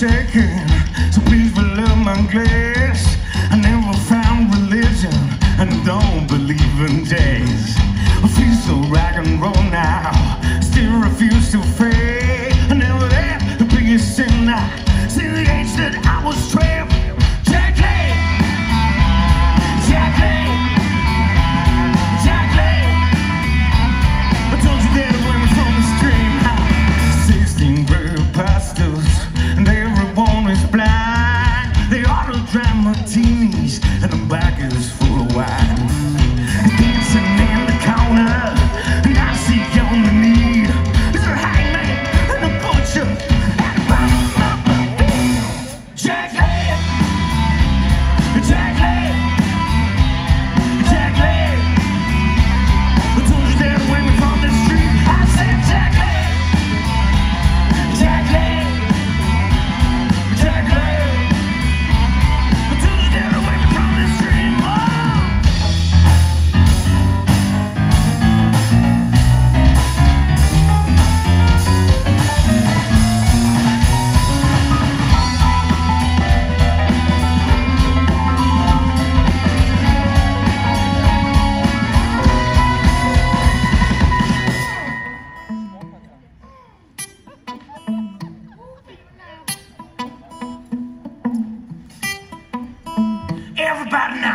So please forgive my glass I never found religion And don't believe in days I feel so rock and roll now. Still refuse to drama team. about now.